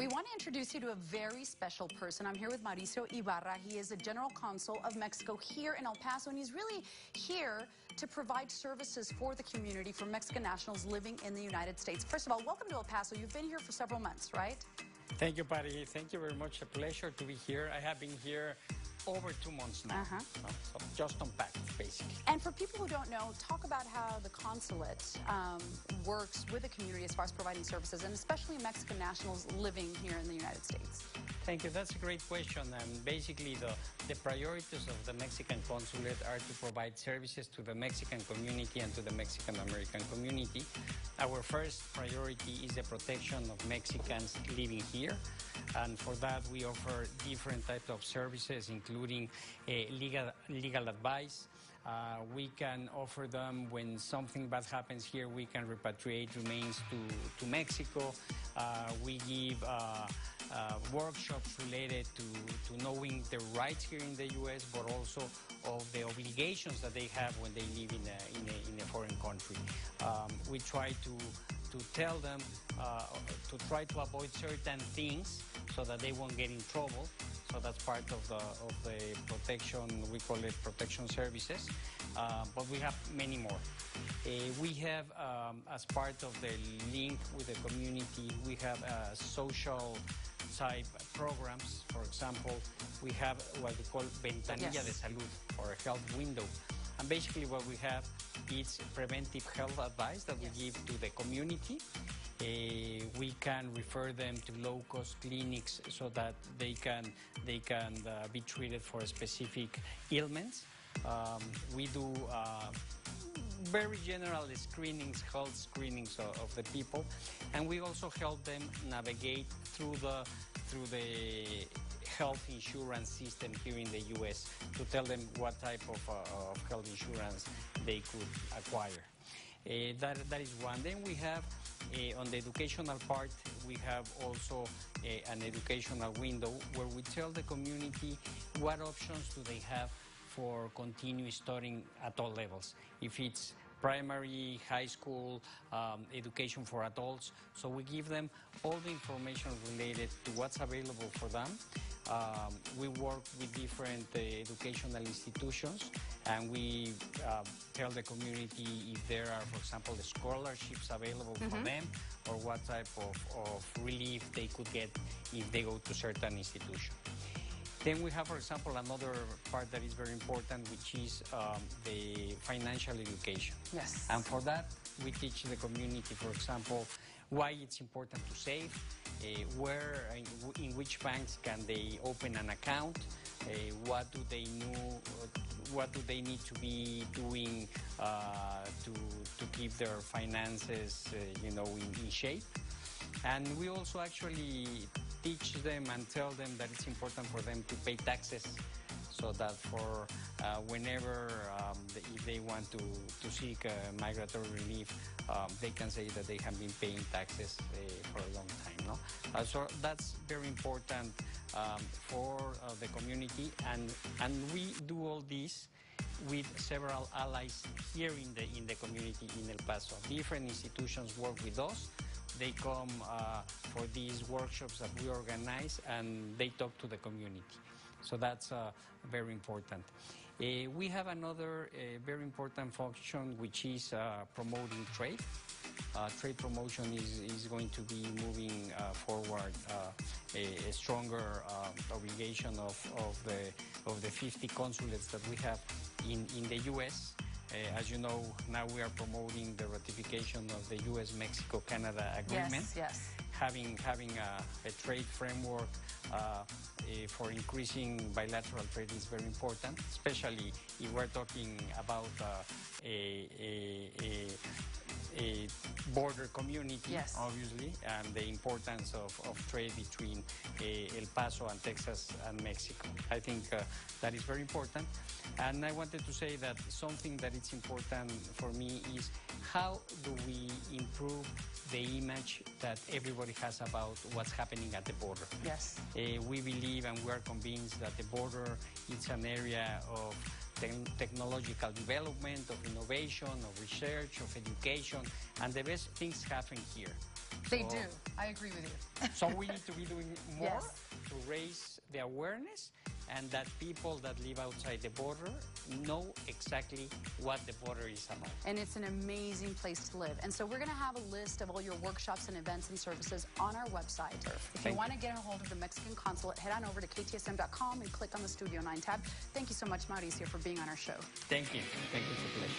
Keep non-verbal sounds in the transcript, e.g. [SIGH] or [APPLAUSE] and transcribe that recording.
We want to introduce you to a very special person. I'm here with Mauricio Ibarra. He is the General Consul of Mexico here in El Paso, and he's really here to provide services for the community for Mexican nationals living in the United States. First of all, welcome to El Paso. You've been here for several months, right? Thank you, Patty. Thank you very much. A pleasure to be here. I have been here over two months now. Uh-huh. So just unpacked, basically. And for people who don't know, talk about how the consulate um, works with the community as far as providing services, and especially Mexican nationals living here in the United States. Thank you. That's a great question. And basically, the, the priorities of the Mexican consulate are to provide services to the Mexican community and to the Mexican American community. Our first priority is the protection of Mexicans living here. And for that, we offer different types of services, including uh, legal, legal advice. Uh, we can offer them when something bad happens here, we can repatriate remains to, to Mexico. Uh, we give uh, uh, workshops related to, to knowing their rights here in the U.S., but also of the obligations that they have when they live in a, in a, in a foreign country. Um, we try to to tell them uh, to try to avoid certain things so that they won't get in trouble. So that's part of the of the protection. We call it protection services, uh, but we have many more. Uh, we have, um, as part of the link with the community, we have uh, social type programs. For example, we have what we call Ventanilla Yes. de Salud or a health window. And basically what we have is preventive health advice that Yes. we give to the community. Uh, we can refer them to low-cost clinics so that they can they can uh, be treated for specific ailments. Um, we do uh, very general screenings, health screenings of, of the people, and we also help them navigate through the through the health insurance system here in the U.S. to tell them what type of, uh, of health insurance they could acquire. Uh, that, that is one. Then we have uh, on the educational part, we have also uh, an educational window where we tell the community what options do they have for continuing studying at all levels. If it's primary, high school, um, education for adults. So we give them all the information related to what's available for them. Um, we work with different uh, educational institutions and we uh, tell the community if there are, for example, the scholarships available for them or what type of, of relief they could get if they go to certain institution. Then we have, for example, another part that is very important, which is um, the financial education. Yes. And for that, we teach the community, for example, why it's important to save, uh, where, in, in which banks can they open an account, uh, what do they know, what do they need to be doing uh, to, to keep their finances, uh, you know, in, in shape. And we also actually teach them and tell them that it's important for them to pay taxes so that for uh, whenever um, the, if they want to, to seek uh, migratory relief, um, they can say that they have been paying taxes uh, for a long time. No? Uh, so that's very important um, for uh, the community, and and we do all this with several allies here in the in the community in El Paso. Different institutions work with us. They come uh, for these workshops that we organize, and they talk to the community. So that's uh, very important. Uh, we have another uh, very important function, which is uh, promoting trade. Uh, trade promotion is, is going to be moving uh, forward a, a stronger uh, obligation of, of, the, of the 50 consulates that we have in, in the U.S. Uh, as you know, now we are promoting the ratification of the U.S.-Mexico-Canada agreement Yes, yes. having having a, a trade framework uh, eh, for increasing bilateral trade is very important, especially if we're talking about uh, a, a, a, a border community, Yes. obviously, and the importance of, of trade between eh, El Paso and Texas and Mexico. I think uh, that is very important. And I wanted to say that something that is important for me is how do we improve the image that everybody has about what's happening at the border. Yes. Uh, we believe and we are convinced that the border is an area of te- technological development, of innovation, of research, of education, and the best things happen here. They So- do. I agree with you. So we [LAUGHS] need to be doing more Yes. to raise the awareness and that people that live outside the border know exactly what the border is about. And it's an amazing place to live. And so we're going to have a list of all your workshops and events and services on our website. If you want to get a hold of the Mexican consulate, head on over to ktsm.com and click on the Studio 9 tab. Thank you so much, Mauricio, for being on our show. Thank you. Thank you. It's a pleasure.